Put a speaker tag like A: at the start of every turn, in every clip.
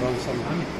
A: Vamos, Salame.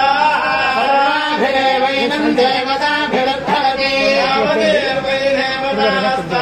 B: देवैनम् देवताभिरभरति यावदेवैरेवतास्ता